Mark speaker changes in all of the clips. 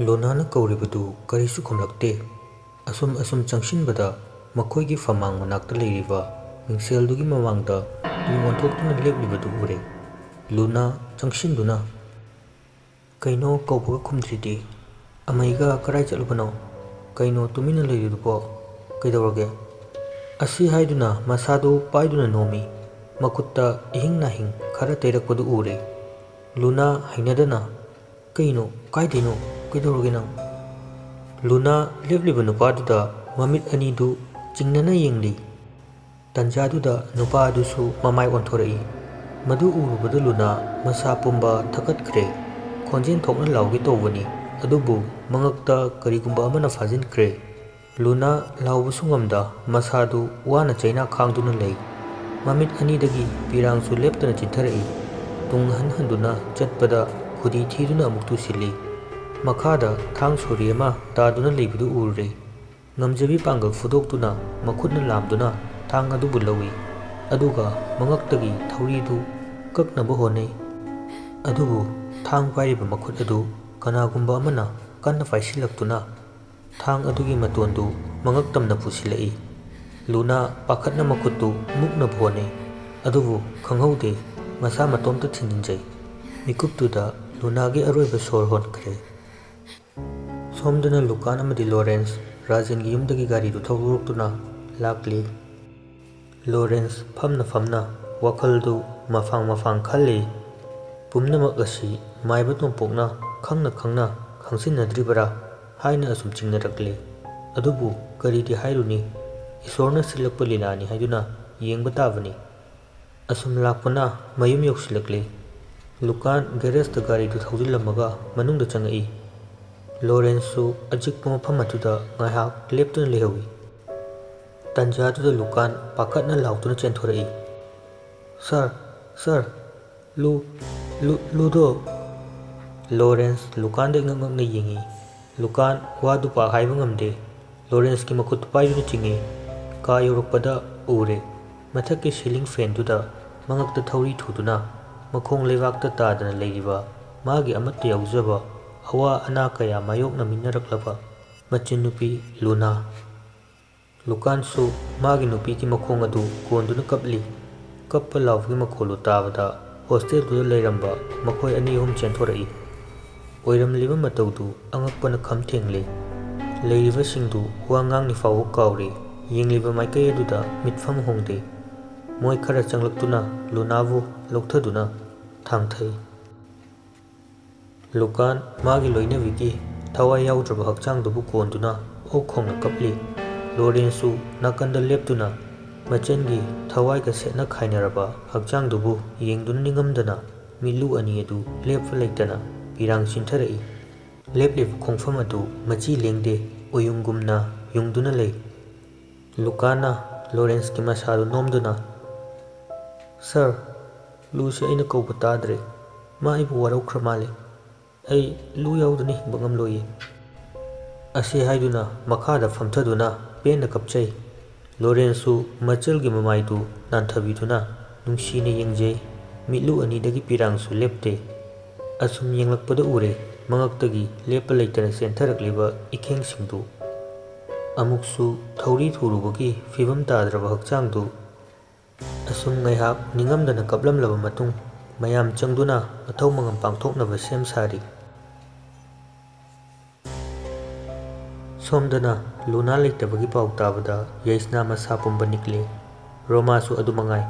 Speaker 1: ꯂꯣꯅꯥꯅ ꯀꯧꯔꯤꯕꯗꯨ ꯀꯔꯤꯁꯨ ꯈꯨꯝꯂꯛꯇꯦ꯫ ꯑꯁꯨꯝ ꯑꯁꯨꯝ ꯆꯪꯁꯤꯟꯕꯗ ꯃꯈꯣꯏꯒꯤ ꯐꯝꯃꯥꯡ ꯃꯅꯥꯛꯇ ꯂꯩꯔꯤꯕ ꯃꯤꯡꯁꯦꯜꯗꯨꯒꯤ ꯃꯃꯥꯡꯗ ꯇꯨꯡ ꯑꯣꯟꯊꯣꯛꯇꯨꯅ ꯂꯦꯞꯂꯤꯕꯗꯨ ꯎꯔꯦ꯫ ꯂꯨꯅꯥ ꯆꯪꯁꯤꯟꯗꯨꯅ "ꯀꯩꯅꯣ ꯀꯧꯕꯒ ꯈꯨꯝꯗ꯭ꯔꯤꯗꯤ? ꯑꯃꯩꯒ ꯀꯔꯥꯏ ꯆꯠꯂꯨꯕꯅꯣ? ꯀꯩꯅꯣ ꯇꯨꯃꯤꯟꯅ ꯂꯩꯔꯤꯗꯨꯕꯣ? ꯀꯩꯗꯧꯔꯒꯦ? " ꯑꯁꯤ ꯍꯥꯏꯗꯨꯅ ꯃꯁꯥꯗꯨ ꯄꯥꯏꯗꯨꯅ ꯅꯣꯝꯃꯤ꯫ ꯃꯈꯨꯠꯇ ꯏꯍꯤꯡ ꯅꯥꯍꯤꯡ ꯈꯔ ꯇꯩꯔꯛꯄꯗꯨ ꯎꯔꯦ꯫ ꯂꯨꯅꯥ ꯍꯩꯅꯗꯅ "ꯀꯩꯅꯣ ꯀꯥꯏꯗꯩꯅꯣ? ꯀꯩꯗꯧꯔꯒꯦ ꯅꯪ? " ꯂꯨꯅꯥ ꯂꯦꯞꯂꯤꯕ ꯅꯨꯄꯥꯗꯨꯗ ꯃꯃꯤꯠ ꯑꯅꯤꯗꯨ ꯆꯤꯡꯅꯅ ꯌꯦꯡꯂꯤ꯫ ꯇꯥꯟꯖꯥꯗꯨꯗ ꯅꯨꯄꯥ ꯑꯗꯨꯁꯨ ꯃꯃꯥꯏ ꯑꯣꯟꯊꯣꯔꯛꯏ꯫ ꯃꯗꯨ ꯎꯔꯨꯕꯗ ꯂꯨꯅꯥ ꯃꯁꯥ ꯄꯨꯝꯕ ꯊꯀꯠꯈ꯭ꯔꯦ꯫ ꯈꯣꯟꯖꯦꯜ ꯊꯣꯛꯅ ꯂꯥꯎꯒꯦ ꯇꯧꯕꯅꯤ ꯑꯗꯨꯕꯨ ꯃꯉꯛꯇ ꯀꯔꯤꯒꯨꯝꯕ ꯑꯃꯅ ꯐꯥꯖꯤꯟꯈ꯭ꯔꯦ꯫ ꯂꯨꯅꯥ ꯂꯥꯎꯕꯁꯨ ꯉꯝꯗ ꯃꯁꯥꯗꯨ ꯋꯥꯅ ꯆꯩꯅꯥ ꯈꯥꯡꯗꯨꯅ ꯂꯩ꯫ ꯃꯃꯤꯠ ꯑꯅꯤꯗꯒꯤ ꯄꯤꯔꯥꯡꯁꯨ ꯂꯦꯞꯇꯅ ꯆꯤꯟꯊꯔꯛꯏ꯫ ꯇꯨꯡ ꯍꯟ ꯍꯟꯗꯨꯅ ꯆꯠꯄꯗ ꯈꯨꯗꯤ ꯊꯤꯗꯨꯅ ꯑꯃꯨꯛ ꯇꯨꯁꯤꯜꯂꯤ꯫ ꯃꯈꯥꯗ ꯊꯥꯡ ꯁꯣꯔꯤ ꯑꯃ ꯇꯥꯗꯨꯅ ꯂꯩꯕꯗꯨ ꯎꯔꯦ꯫ ꯉꯝꯖꯕꯤ ꯄꯥꯡꯒꯜ ꯐꯨꯗꯣꯛꯇꯨꯅ ꯃꯈꯨꯠꯅ ꯂꯥꯝꯗꯨꯅ ꯊꯥꯡ ꯑꯗꯨꯕꯨ ꯂꯧꯏ꯫ ꯑꯗꯨꯒ ꯃꯉꯛꯇꯒꯤ ꯊꯧꯔꯤꯗꯨ ꯀꯛꯅꯕ ꯍꯣꯠꯅꯩ꯫ ꯑꯗꯨꯕꯨ ꯊꯥꯡ ꯄꯥꯏꯔꯤꯕ ꯃꯈꯨꯠ ꯑꯗꯨ ꯀꯅꯥꯒꯨꯝꯕ ꯑꯃꯅ ꯀꯟꯅ ꯄꯥꯏꯁꯤꯜꯂꯛꯇꯨꯅ ꯊꯥꯡ ꯑꯗꯨꯒꯤ ꯃꯇꯣꯟꯗꯨ ꯃꯉꯛ ꯇꯝꯅ ꯄꯨꯁꯤꯜꯂꯛꯏ꯫ ꯂꯨꯅꯥ ꯄꯥꯈꯠꯅ ꯃꯈꯨꯠꯇꯨ ꯃꯨꯛꯅꯕ ꯍꯣꯠꯅꯩ꯫ ꯑꯗꯨꯕꯨ ꯈꯪꯍꯧꯗꯦ ꯃꯁꯥ ꯃꯇꯣꯝꯇ ꯊꯤꯟꯖꯤꯟꯖꯩ꯫ ꯃꯤꯀꯨꯞꯇꯨꯗ ꯂꯨꯅꯥꯒꯤ ꯑꯔꯣꯏꯕ ꯁꯣꯔ ꯍꯣꯟꯈ꯭ꯔꯦ꯫ ꯁꯣꯝꯗꯅ ꯂꯨꯀꯥꯟ ꯑꯃꯗꯤ ꯂꯣꯔꯦꯟꯁ ꯔꯥꯖꯦꯟꯒꯤ ꯌꯨꯝꯗꯒꯤ ꯒꯥꯔꯤꯗꯨ ꯊꯧꯗꯣꯔꯛꯇꯨꯅ ꯂꯥꯛꯂꯤ꯫ ꯂꯣꯔꯦꯟꯁ ꯐꯝꯅ ꯐꯝꯅ ꯋꯥꯈꯜꯗꯨ ꯃꯐꯥꯡ ꯃꯐꯥꯡ ꯈꯜꯂꯤ꯫ ꯄꯨꯝꯅꯃꯛ ꯑꯁꯤ ꯃꯥꯏꯕ ꯇꯣꯝꯄꯣꯛꯅ ꯈꯪꯅ ꯈꯪꯅ ꯈꯪꯁꯤꯟꯅꯗ꯭ꯔꯤꯕꯔꯥ ꯍꯥꯏꯅ ꯑꯁꯨꯝ ꯆꯤꯡꯅꯔꯛꯂꯤ꯫ ꯑꯗꯨꯕꯨ ꯀꯔꯤꯗꯤ ꯍꯥꯏꯔꯨꯅꯤ ꯏꯁꯣꯔꯅ ꯁꯤꯜꯂꯛꯄ ꯂꯤꯂꯥꯅꯤ ꯍꯥꯏꯗꯨꯅ ꯌꯦꯡꯕ ꯇꯥꯕꯅꯤ꯫ ꯑꯁꯨꯝ ꯂꯥꯛꯄꯅ ꯃꯌꯨꯝ ꯌꯧꯁꯤꯜꯂꯛꯂꯤ꯫ ꯂꯨꯀꯥꯟ ꯒꯦꯔꯦꯖꯗ ꯒꯥꯔꯤꯗꯨ ꯊꯧꯖꯤꯜꯂꯝꯃꯒ ꯃꯅꯨꯡꯗ ꯆꯪꯉꯛꯏ꯫ ꯂꯣꯔꯦꯟꯁꯁꯨ ꯑꯆꯤꯛꯄ ꯃꯐꯝ ꯑꯗꯨꯗ ꯉꯥꯏꯍꯥꯛ ꯂꯦꯞꯇꯨꯅ ꯂꯩꯍꯧꯏ꯫ ꯇꯥꯟꯖꯥꯗꯨꯗ ꯂꯨꯀꯥꯟ ꯄꯥꯈꯠꯅ ꯂꯥꯎꯗꯨꯅ ꯆꯦꯟꯊꯣꯔꯛꯏ꯫ "ꯁꯥꯔ ꯁꯥꯔ ꯂꯨ ꯂꯨꯗꯣ! " ꯂꯣꯔꯦꯟꯁ ꯂꯨꯀꯥꯟꯗ ꯏꯉꯛ ꯉꯛꯅ ꯌꯦꯡꯏ꯫ ꯂꯨꯀꯥꯟ ꯋꯥꯗꯨ ꯄꯥꯛ ꯍꯥꯏꯕ ꯉꯝꯗꯦ꯫ ꯂꯣꯔꯦꯟꯁꯀꯤ ꯃꯈꯨꯠꯇꯨ ꯄꯥꯏꯗꯨꯅ ꯆꯤꯡꯏ꯫ ꯀꯥ ꯌꯧꯔꯛꯄꯗ ꯎꯔꯦ ꯃꯊꯛꯀꯤ ꯁꯤꯂꯤꯡ ꯐꯦꯟꯗꯨꯗ ꯃꯉꯛꯇ ꯊꯧꯔꯤ ꯊꯨꯗꯨꯅ ꯃꯈꯣꯡ ꯂꯩꯕꯥꯛꯇ ꯇꯥꯗꯅ ꯂꯩꯔꯤꯕ ꯃꯥꯒꯤ ꯑꯃꯠꯇ ꯌꯥꯎꯖꯕ ꯑꯋꯥ ꯑꯅꯥ ꯀꯌꯥ ꯃꯥꯌꯣꯛꯅꯃꯤꯟꯅꯔꯛꯂꯕ ꯃꯆꯤꯟꯅꯨꯄꯤ ꯂꯨꯅꯥ꯫ ꯂꯨꯀꯥꯟꯁꯨ ꯃꯥꯒꯤ ꯅꯨꯄꯤꯒꯤ ꯃꯈꯣꯡ ꯑꯗꯨ ꯀꯣꯟꯗꯨꯅ ꯀꯞꯂꯤ꯫ ꯀꯞꯄ ꯂꯥꯎꯕꯒꯤ ꯃꯈꯣꯜꯗꯨ ꯇꯥꯕꯗ ꯍꯣꯁꯇꯦꯜꯗꯨꯗ ꯂꯩꯔꯝꯕ ꯃꯈꯣꯏ ꯑꯅꯤ ꯑꯍꯨꯝ ꯆꯦꯟꯊꯣꯔꯛꯏ꯫ ꯑꯣꯏꯔꯝꯂꯤꯕ ꯃꯇꯧꯗꯨ ꯑꯉꯛꯄꯅ ꯈꯝ ꯊꯦꯡꯂꯦ꯫ ꯂꯩꯔꯤꯕꯁꯤꯡꯗꯨ ꯋꯥ ꯉꯥꯡꯅꯤ ꯐꯥꯎꯕ ꯀꯥꯎꯔꯦ꯫ ꯌꯦꯡꯂꯤꯕ ꯃꯥꯏꯀꯩ ꯑꯗꯨꯗ ꯃꯤꯠꯐꯝ ꯍꯣꯡꯗꯦ꯫ ꯃꯣꯏ ꯈꯔ ꯆꯪꯂꯛꯇꯨꯅ ꯂꯨꯅꯥꯕꯨ ꯂꯧꯊꯗꯨꯅ ꯊꯥꯡꯊꯩ꯫ ꯂꯨꯀꯥꯟ ꯃꯥꯒꯤ ꯂꯣꯏꯅꯕꯤꯒꯤ ꯊꯋꯥꯏ ꯌꯥꯎꯗ꯭ꯔꯕ ꯍꯛꯆꯥꯡꯗꯨꯕꯨ ꯀꯣꯟꯗꯨꯅ ꯑꯣꯛ ꯈꯣꯡꯅ ꯀꯞꯂꯤ꯫ ꯂꯣꯔꯦꯟꯁꯁꯨ ꯅꯥꯀꯟꯗ ꯂꯦꯞꯇꯨꯅ ꯃꯆꯟꯒꯤ ꯊꯋꯥꯏꯒ ꯁꯦꯠꯅ ꯈꯥꯏꯅꯔꯕ ꯍꯛꯆꯥꯡꯗꯨꯕꯨ ꯌꯦꯡꯗꯨꯅ ꯅꯤꯡꯉꯝꯗꯅ ꯃꯤꯠꯂꯨ ꯑꯅꯤ ꯑꯗꯨ ꯂꯦꯞꯄ ꯂꯩꯇꯅ ꯄꯤꯔꯥꯡ ꯆꯤꯟꯊꯔꯛꯏ꯫ ꯂꯦꯞꯂꯤꯕ ꯈꯣꯡꯐꯝ ꯑꯗꯨ ꯃꯆꯤ ꯂꯦꯡꯗꯦ ꯎꯌꯨꯡꯒꯨꯝꯅ ꯌꯨꯡꯗꯨꯅ ꯂꯩ꯫ ꯂꯨꯀꯥꯟꯅ ꯂꯣꯔꯦꯟꯁꯀꯤ ꯃꯁꯥꯗꯨ ꯅꯣꯝꯗꯨꯅ "ꯁꯥꯔ ꯂꯨꯁꯦ ꯑꯩꯅ ꯀꯧꯕ ꯇꯥꯗ꯭ꯔꯦ꯫ ꯃꯥ ꯑꯩꯕꯨ ꯋꯥꯔꯧꯈ꯭ꯔ ꯃꯥꯜꯂꯦ꯫ ꯑꯩ ꯂꯨ ꯌꯥꯎꯗꯅ ꯍꯤꯡꯕ ꯉꯝꯂꯣꯏꯌꯦ꯫ " ꯑꯁꯤ ꯍꯥꯏꯗꯨꯅ ꯃꯈꯥꯗ ꯐꯝꯊꯗꯨꯅ ꯄꯦꯟꯅ ꯀꯞꯆꯩ꯫ ꯂꯣꯔꯦꯟꯁꯁꯨ ꯃꯆꯜꯒꯤ ꯃꯃꯥꯏꯗꯨ ꯅꯥꯟꯊꯕꯤꯗꯨꯅ ꯅꯨꯡꯁꯤꯅ ꯌꯦꯡꯖꯩ꯫ ꯃꯤꯠꯂꯨ ꯑꯅꯤꯗꯒꯤ ꯄꯤꯔꯥꯡꯁꯨ ꯂꯦꯞꯇꯦ꯫ ꯑꯁꯨꯝ ꯌꯦꯡꯂꯛꯄꯗ ꯎꯔꯦ ꯃꯉꯛꯇꯒꯤ ꯂꯦꯞꯄ ꯂꯩꯇꯅ ꯆꯦꯟꯊꯔꯛꯂꯤꯕ ꯏꯈꯦꯡꯁꯤꯡꯗꯨ꯫ ꯑꯃꯨꯛꯁꯨ ꯊꯧꯔꯤ ꯊꯨꯔꯨꯕꯒꯤ ꯐꯤꯚꯝ ꯇꯥꯗ꯭ꯔꯕ ꯍꯛꯆꯥꯡꯗꯨ꯫ ꯑꯁꯨꯝ ꯉꯥꯏꯍꯥꯛ ꯅꯤꯡꯉꯝꯗꯅ ꯀꯞꯂꯝꯂꯕ ꯃꯇꯨꯡ ꯃꯌꯥꯝ ꯆꯪꯗꯨꯅ ꯃꯊꯧ ꯃꯉꯝ ꯄꯥꯡꯊꯣꯛꯅꯕ ꯁꯦꯝ ꯁꯥꯔꯤ꯫ ꯁꯣꯝꯗꯅ ꯂꯨꯅꯥ ꯂꯩꯇꯕꯒꯤ ꯄꯥꯎ ꯇꯥꯕꯗ ꯌꯥꯏꯁꯅꯥ ꯃꯁꯥ ꯄꯨꯝꯕ ꯅꯤꯛꯂꯦ꯫ ꯔꯣꯃꯥꯁꯨ ꯑꯗꯨꯃꯉꯥꯏ꯫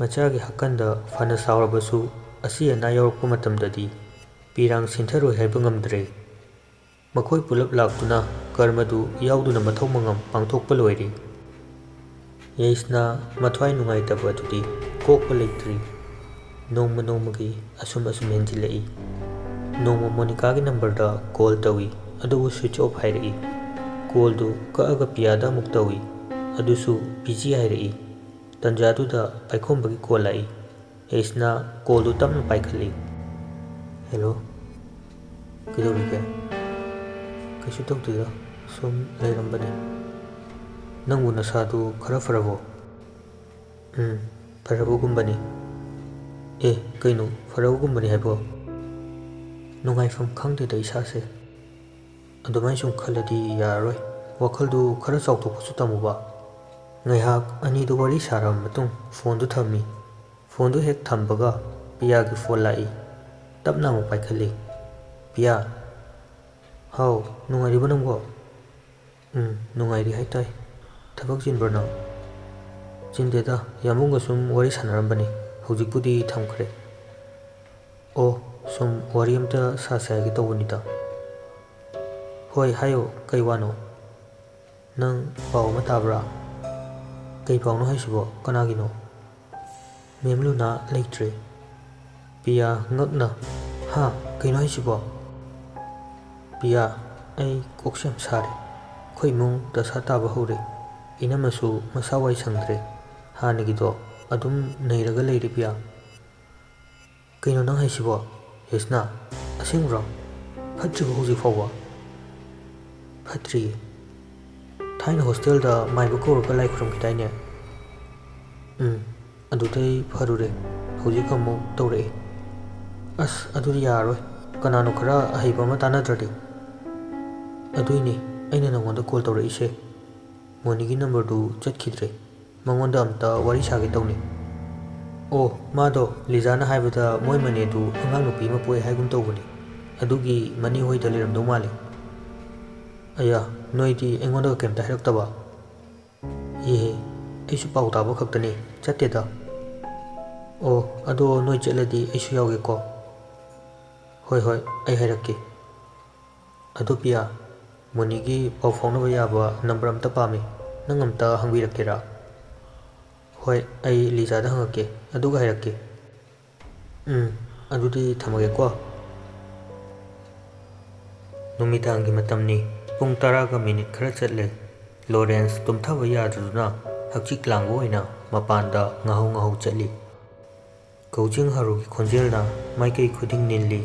Speaker 1: ꯃꯆꯥꯒꯤ ꯍꯛꯀꯟꯗ ꯐꯅ ꯁꯥꯎꯔꯕꯁꯨ ꯑꯁꯤ ꯑꯅꯥ ꯌꯥꯎꯔꯛꯄ ꯃꯇꯝꯗꯗꯤ ꯄꯤꯔꯥꯡ ꯆꯤꯟꯊꯔꯣꯏ ꯍꯥꯏꯕ ꯉꯝꯗ꯭ꯔꯦ꯫ ꯃꯈꯣꯏ ꯄꯨꯂꯞ ꯂꯥꯛꯇꯨꯅ ꯀꯔꯃꯗꯨ ꯌꯥꯎꯗꯨꯅ ꯃꯊꯧ ꯃꯉꯝ ꯄꯥꯡꯊꯣꯛꯄ ꯂꯣꯏꯔꯦ꯫ ꯌꯥꯏꯁꯅꯥ ꯃꯊ꯭ꯋꯥꯏ ꯅꯨꯡꯉꯥꯏꯇꯕ ꯑꯗꯨꯗꯤ ꯀꯣꯛꯄ ꯂꯩꯇ꯭ꯔꯤ꯫ ꯅꯣꯡꯃ ꯅꯣꯡꯃꯒꯤ ꯑꯁꯨꯝ ꯑꯁꯨꯝ ꯍꯦꯟꯖꯤꯜꯂꯛꯏ꯫ ꯅꯣꯡꯃ ꯃꯣꯅꯤꯀꯥꯒꯤ ꯅꯝꯕꯔꯗ ꯀꯣꯜ ꯇꯧꯏ ꯑꯗꯨꯕꯨ ꯁ꯭ꯋꯤꯆ ꯑꯣꯐ ꯍꯥꯏꯔꯛꯏ꯫ ꯀꯣꯜꯗꯨ ꯀꯛꯑꯒ ꯄꯤꯌꯥꯗ ꯑꯃꯨꯛ ꯇꯧꯏ ꯑꯗꯨꯁꯨ ꯕꯤꯖꯤ ꯍꯥꯏꯔꯛꯏ꯫ ꯇꯥꯟꯖꯥꯗꯨꯗ ꯄꯥꯏꯈꯣꯝꯕꯒꯤ ꯀꯣꯜ ꯂꯥꯛꯏ꯫ ꯌꯥꯏꯁꯅꯥ ꯀꯣꯜꯗꯨ ꯇꯞꯅ ꯄꯥꯏꯈꯠꯂꯤ꯫ "ꯍꯦꯂꯣ ꯀꯩꯗꯧꯔꯤꯒꯦ? "ꯀꯩꯁꯨ ꯇꯧꯗꯦꯗ ꯁꯨꯝ ꯂꯩꯔꯝꯕꯅꯦ꯫ ꯅꯪꯕꯨ ꯅꯁꯥꯗꯨ ꯈꯔ ꯐꯔꯕꯣ? "ꯎꯝ ꯐꯔꯕꯒꯨꯝꯕꯅꯤ꯫ "ꯑꯦ ꯀꯩꯅꯣ ꯐꯔꯕꯒꯨꯝꯕꯅꯤ ꯍꯥꯏꯕꯣ? "ꯅꯨꯡꯉꯥꯏꯐꯝ ꯈꯪꯗꯦꯗ ꯏꯁꯥꯁꯦ꯫ ꯑꯗꯨꯃꯥꯏꯅ ꯁꯨꯝ ꯈꯜꯂꯗꯤ ꯌꯥꯔꯔꯣꯏ ꯋꯥꯈꯜꯗꯨ ꯈꯔ ꯆꯥꯎꯊꯣꯛꯄꯁꯨ ꯇꯝꯃꯨꯕ ꯉꯥꯏꯍꯥꯛ ꯑꯅꯤꯗꯨ ꯋꯥꯔꯤ ꯁꯥꯔꯕ ꯃꯇꯨꯡ ꯐꯣꯟꯗꯨ ꯊꯝꯃꯤ ꯐꯣꯟꯗꯨ ꯍꯦꯛ ꯊꯝꯕꯒ ꯄꯤꯌꯥꯒꯤ ꯐꯣꯟ ꯂꯥꯛꯏ ꯇꯞꯅ ꯑꯃꯨꯛ ꯄꯥꯏꯈꯠꯂꯤ ꯄꯤꯌꯥ ꯍꯥꯎ ꯅꯨꯡꯉꯥꯏꯔꯤꯕ ꯅꯪꯕꯣ ꯎꯝ ꯅꯨꯡꯉꯥꯏꯔꯤ ꯍꯥꯏꯇꯥꯏ ꯊꯕꯛ ꯆꯤꯟꯕ꯭ꯔꯣ ꯅꯪ ꯆꯤꯟꯗꯦꯗ ꯌꯥꯝꯕꯨꯡꯒ ꯁꯨꯝ ꯋꯥꯔꯤ ꯁꯥꯟꯅꯔꯝꯕꯅꯤ ꯍꯧꯖꯤꯛꯄꯨꯗꯤ ꯊꯝꯈ꯭ꯔꯦ ꯑꯣ ꯁꯨꯝ ꯋꯥꯔꯤ ꯑꯝꯇ ꯁꯥꯁꯦ ꯍꯥꯏꯒꯦ ꯇꯧꯕꯅꯤꯗ ꯍꯣꯏ ꯍꯥꯏꯌꯣ ꯀꯩ ꯋꯥꯅꯣ ꯅꯪ ꯄꯥꯎ ꯑꯃ ꯇꯥꯕ꯭ꯔꯥ ꯀꯩ ꯄꯥꯎꯅꯣ ꯍꯥꯏꯁꯤꯕꯣ ꯀꯅꯥꯒꯤꯅꯣ ꯃꯦꯝ ꯂꯨꯅꯥ ꯂꯩꯇ꯭ꯔꯦ ꯄꯤꯌꯥ ꯉꯛꯅ ꯍꯥ ꯀꯩꯅꯣ ꯍꯥꯏꯁꯤꯕꯣ ꯄꯤꯌꯥ ꯑꯩ ꯀꯣꯛꯁꯦ ꯌꯥꯝ ꯁꯥꯔꯦ ꯑꯩꯈꯣꯏ ꯏꯃꯨꯡ ꯗꯁꯥ ꯇꯥꯕ ꯍꯧꯔꯦ ꯏꯅꯝꯃꯁꯨ ꯃꯁꯥ ꯋꯥꯏ ꯁꯪꯗ꯭ꯔꯦ ꯍꯥꯟꯅꯒꯤꯗꯣ ꯑꯗꯨꯝ ꯅꯩꯔꯒ ꯂꯩꯔꯦ ꯄꯤꯌꯥ ꯀꯩꯅꯣ ꯅꯪ ꯍꯥꯏꯁꯤꯕꯣ ꯌꯦꯁꯅꯥ ꯑꯁꯦꯡꯕ꯭ꯔꯣ ꯐꯠꯇ꯭ꯔꯤꯕꯣ ꯍꯧꯖꯤꯛ ꯐꯥꯎꯕ ꯐꯠꯇ꯭ꯔꯤꯌꯦ ꯊꯥꯏꯅ ꯍꯣꯁꯇꯦꯜꯗ ꯃꯥꯏꯕ ꯀꯧꯔꯒ ꯂꯥꯏ ꯈꯨꯔꯨꯝꯈꯤꯗꯥꯏꯅꯦ ꯎꯝ ꯑꯗꯨꯗꯩ ꯐꯔꯨꯔꯦ ꯍꯧꯖꯤꯛ ꯑꯃꯨꯛ ꯇꯧꯔꯛꯑꯦ ꯑꯁ ꯑꯗꯨꯗꯤ ꯌꯥꯔꯔꯣꯏ ꯀꯅꯥꯅꯣ ꯈꯔ ꯑꯍꯩꯕ ꯑꯃ ꯇꯥꯟꯅꯗ꯭ꯔꯗꯤ ꯑꯗꯨꯏꯅꯦ ꯑꯩꯅ ꯅꯉꯣꯟꯗ ꯀꯣꯜ ꯇꯧꯔꯛꯏꯁꯦ ꯃꯣꯅꯤꯒꯤ ꯅꯝꯕꯔꯗꯨ ꯆꯠꯈꯤꯗ꯭ꯔꯦ ꯃꯉꯣꯟꯗ ꯑꯝꯇ ꯋꯥꯔꯤ ꯁꯥꯒꯦ ꯇꯧꯅꯤ ꯑꯣ ꯃꯥꯗꯣ ꯂꯤꯖꯥꯅ ꯍꯥꯏꯕꯗ ꯃꯣꯏ ꯃꯅꯦꯗꯨ ꯑꯉꯥꯡ ꯅꯨꯄꯤ ꯑꯃ ꯄꯣꯛꯑꯦ ꯍꯥꯏꯒꯨꯝ ꯇꯧꯕꯅꯤ ꯑꯗꯨꯒꯤ ꯃꯅꯦ ꯍꯣꯏꯗ ꯂꯩꯔꯝꯗꯧ ꯃꯥꯜꯂꯤ ꯑꯌꯥ ꯅꯣꯏꯗꯤ ꯑꯩꯉꯣꯟꯗꯒ ꯀꯩꯝꯇ ꯍꯥꯏꯔꯛꯇꯕ ꯏꯍꯦ ꯑꯩꯁꯨ ꯄꯥꯎ ꯇꯥꯕ ꯈꯛꯇꯅꯤ ꯆꯠꯇꯦꯗ ꯑꯣ ꯑꯗꯣ ꯅꯣꯏ ꯆꯠꯂꯗꯤ ꯑꯩꯁꯨ ꯌꯥꯎꯒꯦꯀꯣ ꯍꯣꯏ ꯍꯣꯏ ꯑꯩ ꯍꯥꯏꯔꯛꯀꯦ ꯑꯗꯣ ꯄꯤꯌꯥ ꯃꯣꯅꯤꯒꯤ ꯄꯥꯎ ꯐꯥꯎꯅꯕ ꯌꯥꯕ ꯅꯝꯕꯔ ꯑꯝꯇ ꯄꯥꯝꯃꯤ ꯅꯪ ꯑꯝꯇ ꯍꯪꯕꯤꯔꯛꯀꯦꯔꯥ ꯍꯣꯏ ꯑꯩ ꯂꯤꯖꯥꯗ ꯍꯪꯉꯛꯀꯦ ꯑꯗꯨꯒ ꯍꯥꯏꯔꯛꯀꯦ ꯎꯝ ꯑꯗꯨꯗꯤ ꯊꯝꯃꯒꯦꯀꯣ ꯅꯨꯃꯤꯗꯥꯡꯒꯤ ꯃꯇꯝꯅꯤ ꯄꯨꯡ ꯇꯔꯥꯒ ꯃꯤꯅꯤꯠ ꯈꯔ ꯆꯠꯂꯦ ꯂꯣꯔꯦꯟꯁ ꯇꯨꯝꯊꯕ ꯌꯥꯗꯗꯨꯅ ꯍꯛꯆꯤꯛ ꯂꯥꯡꯕ ꯑꯣꯏꯅ ꯃꯄꯥꯟꯗ ꯉꯥꯍꯧ ꯉꯥꯍꯧ ꯆꯠꯂꯤ ꯀꯧꯖꯤꯡ ꯍꯥꯔꯨꯒꯤ ꯈꯣꯟꯖꯦꯜꯅ ꯃꯥꯏꯀꯩ ꯈꯨꯗꯤꯡ ꯅꯤꯜꯂꯤ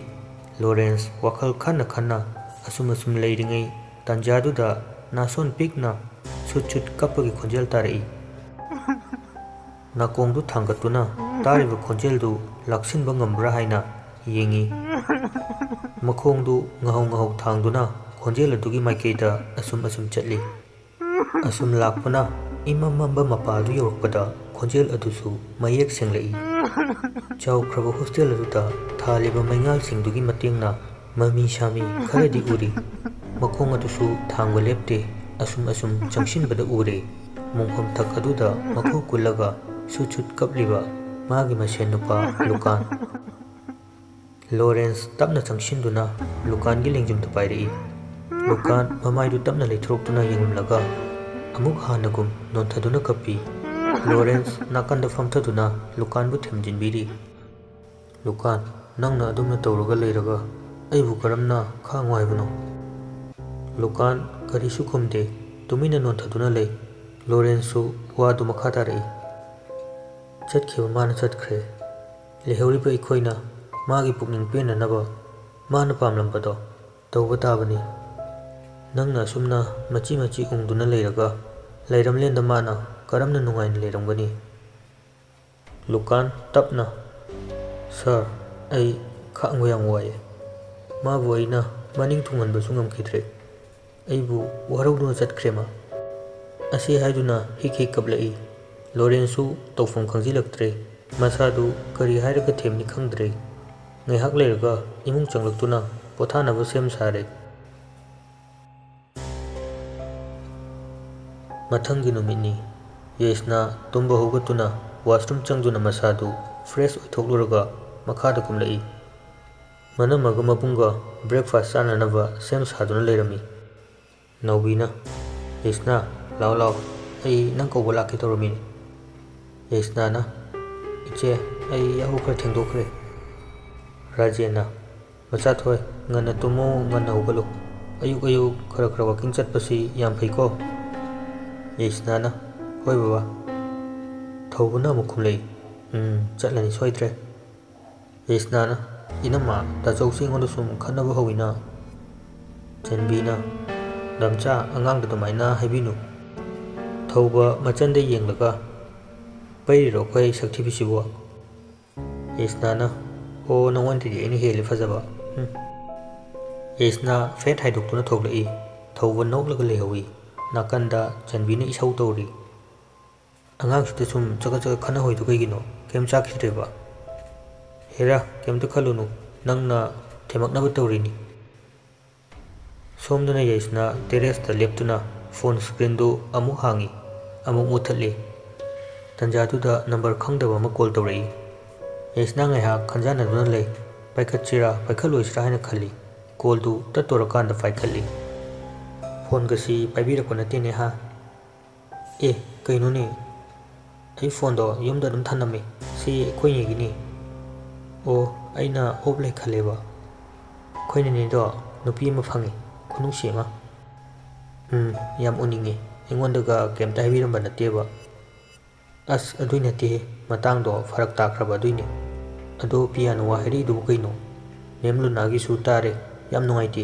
Speaker 1: ꯂꯣꯔꯦꯟꯁ ꯋꯥꯈꯜ ꯈꯟꯅ ꯈꯟꯅ ꯑꯁꯨꯝ ꯑꯁꯨꯝ ꯂꯩꯔꯤꯉꯩ ꯇꯥꯟꯖꯥꯗꯨꯗ ꯅꯥꯁꯣꯟ ꯄꯤꯛꯅ ꯁꯨꯠ ꯁꯨꯠ ꯀꯞꯄꯒꯤ ꯈꯣꯟꯖꯦꯜ ꯇꯥꯔꯛꯏ ꯅꯥꯀꯣꯡꯗꯨ ꯊꯥꯡꯒꯠꯇꯨꯅ ꯇꯥꯔꯤꯕ ꯈꯣꯟꯖꯦꯜꯗꯨ ꯂꯥꯛꯁꯤꯟꯕ ꯉꯝꯕ꯭ꯔꯥ ꯍꯥꯏꯅ ꯌꯦꯡꯉꯤ ꯃꯈꯣꯡꯗꯨ ꯉꯥꯍꯧ ꯉꯥꯍꯧ ꯊꯥꯡꯗꯨꯅ ꯈꯣꯟꯖꯦꯜ ꯑꯗꯨꯒꯤ ꯃꯥꯏꯀꯩꯗ ꯑꯁꯨꯝ ꯑꯁꯨꯝ ꯆꯠꯂꯤ ꯑꯁꯨꯝ ꯂꯥꯛꯄꯅ ꯏꯃꯝ ꯃꯝꯕ ꯃꯄꯥꯗꯨ ꯌꯧꯔꯛꯄꯗ ꯈꯣꯟꯖꯦꯜ ꯑꯗꯨꯁꯨ ꯃꯌꯦꯛ ꯁꯦꯡꯂꯛꯏ ꯆꯥꯎꯈ꯭ꯔꯕ ꯍꯣꯁꯇꯦꯜ ꯑꯗꯨꯗ ꯊꯥꯜꯂꯤꯕ ꯃꯩꯉꯥꯜꯁꯤꯡꯗꯨꯒꯤ ꯃꯇꯦꯡꯅ ꯃꯃꯤ ꯁꯥꯃꯤ ꯈꯔꯗꯤ ꯎꯔꯤ ꯃꯈꯣꯡ ꯑꯗꯨꯁꯨ ꯊꯥꯡꯕ ꯂꯦꯞꯇꯦ ꯑꯁꯨꯝ ꯑꯁꯨꯝ ꯆꯪꯁꯤꯟꯕꯗ ꯎꯔꯦ ꯃꯣꯡꯐꯝ ꯊꯛ ꯑꯗꯨꯗ ꯃꯈꯨ ꯀꯨꯜꯂꯒ ꯁꯨꯠ ꯁꯨꯠ ꯀꯞꯂꯤꯕ ꯃꯥꯒꯤ ꯃꯁꯦꯟ ꯅꯨꯄꯥ ꯂꯨꯀꯥꯟ ꯂꯣꯔꯦꯟꯁ ꯇꯞꯅ ꯆꯪꯁꯤꯟꯗꯨꯅ ꯂꯨꯀꯥꯟꯒꯤ ꯂꯦꯡꯖꯨꯝꯗ ꯄꯥꯏꯔꯛꯏ ꯂꯨꯀꯥꯟ ꯃꯃꯥꯏꯗꯨ ꯇꯞꯅ ꯂꯩꯊꯣꯔꯛꯇꯨꯅ ꯌꯦꯡꯂꯝꯂꯒ ꯑꯃꯨꯛ ꯍꯥꯟꯅꯒꯨꯝ ꯅꯣꯟꯊꯗꯨꯅ ꯀꯞꯄꯤ ꯂꯣꯔꯦꯟꯁ ꯅꯥꯀꯟꯗ ꯐꯝꯊꯗꯨꯅ ꯂꯨꯀꯥꯟꯕꯨ ꯊꯦꯝꯖꯤꯟꯕꯤꯔꯤ ꯂꯨꯀꯥꯟ ꯅꯪꯅ ꯑꯗꯨꯝꯅ ꯇꯧꯔꯒ ꯂꯩꯔꯒ ꯑꯩꯕꯨ ꯀꯔꯝꯅ ꯈꯥꯡꯉꯨ ꯍꯥꯏꯕꯅꯣ ꯂꯨꯀꯥꯟ ꯀꯔꯤꯁꯨ ꯈꯨꯝꯗꯦ ꯇꯨꯃꯤꯟꯅ ꯅꯣꯟꯊꯗꯨꯅ ꯂꯩ ꯂꯣꯔꯦꯟꯁꯁꯨ ꯋꯥꯗꯨ ꯃꯈꯥ ꯇꯥꯔꯛꯏ ꯆꯠꯈꯤꯕ ꯃꯥꯅ ꯆꯠꯈ꯭ꯔꯦ ꯂꯩꯍꯧꯔꯤꯕ ꯑꯩꯈꯣꯏꯅ ꯃꯥꯒꯤ ꯄꯨꯛꯅꯤꯡ ꯄꯦꯟꯅꯅꯕ ꯃꯥꯅ ꯄꯥꯝꯂꯝꯕꯗꯣ ꯇꯧꯕ ꯇꯥꯕꯅꯤ ꯅꯪꯅ ꯑꯁꯨꯝꯅ ꯃꯆꯤ ꯃꯆꯤ ꯎꯪꯗꯨꯅ ꯂꯩꯔꯒ ꯂꯩꯔꯝꯂꯦꯟꯗ ꯃꯥꯅ ꯀꯔꯝꯅ ꯅꯨꯡꯉꯥꯏꯅ ꯂꯩꯔꯝꯒꯅꯤ ꯂꯨꯀꯥꯟ ꯇꯞꯅ ꯁꯥꯔ ꯑꯩ ꯈꯥꯡꯕ ꯌꯥꯝ ꯋꯥꯏꯌꯦ ꯃꯥꯕꯨ ꯑꯩꯅ ꯃꯅꯤꯡ ꯊꯨꯡꯍꯟꯕꯁꯨ ꯉꯝꯈꯤꯗ꯭ꯔꯦ ꯑꯩꯕꯨ ꯋꯥꯔꯧꯗꯨꯅ ꯆꯠꯈ꯭ꯔꯦ ꯃꯥ ꯑꯁꯤ ꯍꯥꯏꯗꯨꯅ ꯍꯤꯛ ꯍꯤꯛ ꯀꯞꯂꯛꯏ ꯂꯣꯔꯦꯟꯁꯁꯨ ꯇꯧꯐꯝ ꯈꯪꯖꯤꯜꯂꯛꯇ꯭ꯔꯦ ꯃꯁꯥꯗꯨ ꯀꯔꯤ ꯍꯥꯏꯔꯒ ꯊꯦꯝꯅꯤ ꯈꯪꯗ꯭ꯔꯦ ꯉꯥꯏꯍꯥꯛ ꯂꯩꯔꯒ ꯏꯃꯨꯡ ꯆꯪꯂꯛꯇꯨꯅ ꯄꯣꯊꯥꯅꯕ ꯁꯦꯝ ꯁꯥꯔꯦ ꯃꯊꯪꯒꯤ ꯅꯨꯃꯤꯠꯅꯤ ꯌꯦꯁꯅ ꯇꯨꯝꯕ ꯍꯧꯒꯠꯇꯨꯅ ꯋꯥꯁꯔꯨꯝ ꯆꯪꯗꯨꯅ ꯃꯁꯥꯗꯨ ꯐ꯭ꯔꯦꯁ ꯑꯣꯏꯊꯣꯛꯂꯨꯔꯒ ꯃꯈꯥꯗ ꯀꯨꯝꯂꯛꯏ ꯃꯅꯝꯃꯒ ꯃꯕꯨꯡꯒ ꯕ꯭ꯔꯦꯛꯐꯥꯁ ꯆꯥꯅꯅꯕ ꯁꯦꯝ ꯁꯥꯗꯨꯅ ꯂꯩꯔꯝꯃꯤ ꯅꯥꯎꯕꯤꯅ ꯌꯦꯁꯅꯥ ꯂꯥꯎ ꯂꯥꯎ ꯑꯩ ꯅꯪ ꯀꯧꯕ ꯂꯥꯛꯀꯦ ꯇꯧꯔꯝꯃꯤꯅꯤ ꯌꯦꯁꯅꯥꯅ ꯏꯆꯦ ꯑꯩ ꯌꯥꯍꯧ ꯈꯔ ꯊꯦꯡꯗꯣꯛꯈ꯭ꯔꯦ ꯔꯥꯖꯦꯟꯅ ꯃꯆꯥꯊꯣꯏ ꯉꯟꯅ ꯇꯨꯝꯃꯣ ꯉꯟꯅ ꯍꯧꯒꯠꯂꯨ ꯑꯌꯨꯛ ꯑꯌꯨꯛ ꯈꯔ ꯈꯔ ꯋꯥꯀꯤꯡ ꯆꯠꯄꯁꯤ ꯌꯥꯝ ꯐꯩꯀꯣ ꯌꯦꯁꯅꯥꯅ ꯍꯣꯏ ꯕꯕꯥ ꯊꯧꯕꯅ ꯑꯃꯨꯛ ꯈꯨꯝꯂꯛꯏ ꯎꯝ ꯆꯠꯂꯅꯤ ꯁꯣꯏꯗ꯭ꯔꯦ ꯌꯦꯁꯅꯥꯅ ꯏꯅꯝꯃ ꯇꯥꯆꯧꯁꯤ ꯑꯩꯉꯣꯟꯗ ꯁꯨꯝ ꯈꯠꯅꯕ ꯍꯧꯋꯤꯅ ꯆꯟꯕꯤꯅ ꯂꯝꯆꯥ ꯑꯉꯥꯡꯗ ꯑꯗꯨꯃꯥꯏꯅ ꯍꯥꯏꯕꯤꯅꯨ ꯊꯧꯕ ꯃꯆꯟꯗ ꯌꯦꯡꯂꯒ ꯄꯩꯔꯤꯔꯣ ꯑꯩꯈꯣꯏ ꯁꯛꯊꯤꯕꯤꯁꯤꯕꯨ ꯌꯦꯁꯅꯥꯅ ꯑꯣ ꯅꯉꯣꯟꯗꯗꯤ ꯑꯩꯅ ꯍꯦꯜꯂꯤ ꯐꯖꯕ ꯌꯦꯁꯅ ꯐꯦꯠ ꯍꯥꯏꯗꯣꯛꯇꯨꯅ ꯊꯣꯛꯂꯛꯏ ꯊꯧꯕ ꯅꯣꯛꯂꯒ ꯂꯩꯍꯧꯏ ꯅꯥꯀꯟꯗ ꯆꯟꯕꯤꯅ ꯏꯁꯧ ꯇꯧꯔꯤ ꯑꯉꯥꯡꯁꯤꯗ ꯁꯨꯝ ꯆꯒꯠ ꯆꯒꯠ ꯈꯟꯅꯍꯣꯏꯗꯣ ꯀꯩꯒꯤꯅꯣ ꯀꯩꯝ ꯆꯥꯈꯤꯗ꯭ꯔꯦꯕ ꯍꯦꯔꯥ ꯀꯩꯝꯇ ꯈꯜꯂꯨꯅꯨ ꯅꯪꯅ ꯊꯦꯝꯃꯛꯅꯕ ꯇꯧꯔꯤꯅꯤ ꯁꯣꯝꯗꯅ ꯌꯩꯁꯅ ꯇꯦꯔꯦꯁꯇ ꯂꯦꯞꯇꯨꯅ ꯐꯣꯟ ꯁ꯭ꯀ꯭ꯔꯤꯟꯗꯨ ꯑꯃꯨꯛ ꯍꯥꯡꯉꯤ ꯑꯃꯨꯛ ꯃꯨꯠꯊꯠꯂꯤ ꯇꯟꯖꯥꯗꯨꯗ ꯅꯝꯕꯔ ꯈꯪꯗꯕ ꯑꯃ ꯀꯣꯜ ꯇꯧꯔꯛꯏ ꯌꯩꯁꯅ ꯉꯥꯏꯍꯥꯛ ꯈꯟꯖꯥꯟꯅꯗꯨꯅ ꯂꯩ ꯄꯥꯏꯈꯠꯁꯤꯔꯥ ꯄꯥꯏꯈꯠꯂꯣꯏꯁꯤꯔꯥ ꯍꯥꯏꯅ ꯈꯜꯂꯤ ꯀꯣꯜꯗꯨ ꯇꯠꯇꯣꯔꯀꯥꯟꯗ ꯄꯥꯏꯈꯠꯂꯤ ꯐꯣꯟꯒꯁꯤ ꯄꯥꯏꯕꯤꯔꯛꯄ ꯅꯠꯇꯦꯅꯦ ꯍꯥ ꯑꯦ ꯀꯩꯅꯣꯅꯦ ꯑꯩ ꯐꯣꯟꯗꯣ ꯌꯨꯝꯗ ꯑꯗꯨꯝ ꯊꯅꯝꯃꯤ ꯁꯤ ꯑꯩꯈꯣꯏꯅꯦꯒꯤꯅꯤ ꯑꯣ ꯑꯩꯅ ꯑꯣꯞ ꯂꯩ ꯈꯜꯂꯦꯕ ꯑꯩꯈꯣꯏꯅꯅꯦꯗꯣ ꯅꯨꯄꯤ ꯑꯃ ꯐꯪꯉꯤ ꯈꯨꯅꯨꯡꯁꯤ ꯑꯃ ꯎꯝ ꯌꯥꯝ ꯎꯅꯤꯡꯉꯤ ꯑꯩꯉꯣꯟꯗꯒ ꯀꯩꯝꯇ ꯍꯥꯏꯕꯤꯔꯝꯕ ꯅꯠꯇꯦꯕ ꯑꯁ ꯑꯗꯨꯏ ꯅꯠꯇꯦꯍꯦ ꯃꯇꯥꯡꯗꯣ ꯐꯔꯛ ꯇꯥꯈ꯭ꯔꯕ ꯑꯗꯨꯏꯅꯦ ꯑꯗꯣ ꯄꯤꯌꯥꯅꯣ ꯋꯥ ꯍꯥꯏꯔꯛꯏꯗꯨꯕꯨ ꯀꯩꯅꯣ ꯃꯦꯝ ꯂꯨꯅꯥꯒꯤꯁꯨ ꯇꯥꯔꯦ ꯌꯥꯝ ꯅꯨꯡꯉꯥꯏꯇꯦ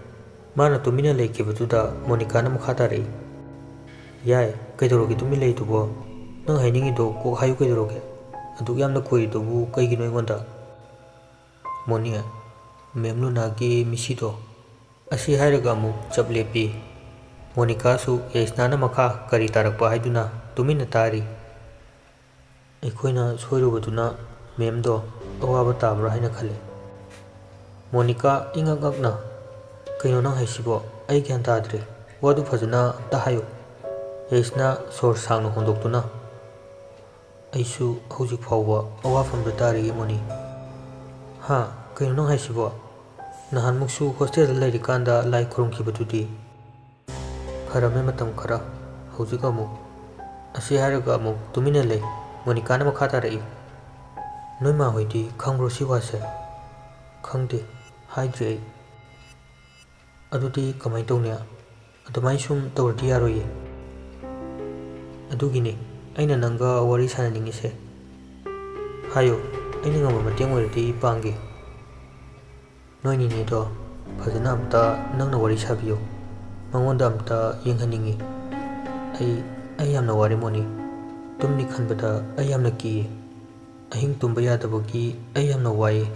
Speaker 1: ꯃꯥꯅ ꯇꯨꯃꯤꯟꯅ ꯂꯩꯈꯤꯕꯗꯨꯗ ꯃꯣꯅꯤꯀꯥꯅ ꯃꯈꯥ ꯇꯥꯔꯛꯏ ꯌꯥꯏ ꯀꯩꯗꯧꯔꯒꯦ ꯇꯨꯃꯤꯟ ꯂꯩꯗꯨꯕꯣ ꯅꯪ ꯍꯥꯏꯅꯤꯡꯉꯤꯗꯣ ꯀꯣꯛ ꯍꯥꯏꯌꯨ ꯀꯩꯗꯧꯔꯒꯦ ꯑꯗꯨꯛ ꯌꯥꯝꯅ ꯀꯣꯏꯔꯤꯗꯨꯕꯨ ꯀꯩꯒꯤꯅꯣ ꯑꯩꯉꯣꯟꯗ ꯃꯣꯅꯤ ꯃꯦꯝ ꯂꯨꯅꯥꯒꯤ ꯃꯤꯁꯤꯗꯣ ꯑꯁꯤ ꯍꯥꯏꯔꯒ ꯑꯃꯨꯛ ꯆꯞ ꯂꯦꯞꯄꯤ ꯃꯣꯅꯤꯀꯥꯁꯨ ꯌꯩꯁꯅꯥꯅ ꯃꯈꯥ ꯀꯔꯤ ꯇꯥꯔꯛꯄ ꯍꯥꯏꯗꯨꯅ ꯇꯨꯃꯤꯟꯅ ꯇꯥꯔꯤ ꯑꯩꯈꯣꯏꯅ ꯁꯣꯏꯔꯨꯕꯗꯨꯅ ꯃꯦꯝꯗꯣ ꯑꯋꯥꯕ ꯇꯥꯕ꯭ꯔꯥ ꯍꯥꯏꯅ ꯈꯜꯂꯤ ꯃꯣꯅꯤꯀꯥ ꯏꯉꯛ ꯉꯛꯅ ꯀꯩꯅꯣ ꯅꯪ ꯍꯥꯏꯁꯤꯕꯣ ꯑꯩ ꯒ꯭ꯌꯥꯟ ꯇꯥꯗ꯭ꯔꯦ ꯋꯥꯗꯨ ꯐꯖꯅ ꯑꯝꯇ ꯍꯥꯏꯌꯨ ꯌꯩꯁꯅ ꯁꯣꯔ ꯁꯥꯡꯅ ꯍꯣꯟꯗꯣꯛꯇꯨꯅ ꯑꯩꯁꯨ ꯍꯧꯖꯤꯛ ꯐꯥꯎꯕ ꯑꯋꯥꯐꯝꯗ ꯇꯥꯔꯤꯌꯦ ꯃꯣꯅꯤ ꯍꯥ ꯀꯩꯅꯣ ꯅꯪ ꯍꯥꯏꯁꯤꯕꯣ ꯅꯍꯥꯟꯃꯨꯛꯁꯨ ꯍꯣꯁꯇꯦꯜꯗ ꯂꯩꯔꯤꯀꯥꯟꯗ ꯂꯥꯏ ꯈꯨꯔꯨꯝꯈꯤꯕꯗꯨꯗꯤ ꯐꯔꯝꯃꯦ ꯃꯇꯝ ꯈꯔ ꯍꯧꯖꯤꯛ ꯑꯃꯨꯛ ꯑꯁꯤ ꯍꯥꯏꯔꯒ ꯑꯃꯨꯛ ꯇꯨꯃꯤꯟꯅ ꯂꯩ ꯃꯣꯅꯤꯀꯥꯅ ꯃꯈꯥ ꯇꯥꯔꯛꯏ ꯅꯣꯏ ꯃꯥ ꯍꯣꯏꯗꯤ ꯈꯪꯕ꯭ꯔꯣ ꯁꯤ ꯋꯥꯁꯦ ꯈꯪꯗꯦ ꯍꯥꯏꯗ꯭ꯔꯤ ꯑꯩ ꯑꯗꯨꯗꯤ ꯀꯃꯥꯏꯅ ꯇꯧꯅꯤ ꯑꯗꯨꯃꯥꯏꯅ ꯁꯨꯝ ꯇꯧꯔꯗꯤ ꯌꯥꯔꯣꯏꯌꯦ ꯑꯗꯨꯒꯤꯅꯤ ꯑꯩꯅ ꯅꯪꯒ ꯋꯥꯔꯤ ꯁꯥꯟꯅꯅꯤꯡꯉꯤꯁꯦ ꯍꯥꯏꯌꯨ ꯑꯩꯅ ꯉꯝꯕ ꯃꯇꯦꯡ ꯑꯣꯏꯔꯗꯤ ꯄꯥꯡꯒꯦ ꯅꯣꯏ ꯅꯤꯅꯦꯗꯣ ꯐꯖꯅ ꯑꯝꯇ ꯅꯪꯅ ꯋꯥꯔꯤ ꯁꯥꯕꯤꯌꯨ ꯃꯉꯣꯟꯗ ꯑꯝꯇ ꯌꯦꯡꯍꯟꯅꯤꯡꯉꯤ ꯑꯩ ꯑꯩ ꯌꯥꯝꯅ ꯋꯥꯔꯦ ꯃꯣꯅꯤ ꯇꯨꯝꯅꯤ ꯈꯟꯕꯗ ꯑꯩ ꯌꯥꯝꯅ ꯀꯤꯌꯦ ꯑꯍꯤꯡ ꯇꯨꯝꯕ ꯌꯥꯗꯕꯒꯤ ꯑꯩ ꯌꯥꯝꯅ ꯋꯥꯏꯌꯦ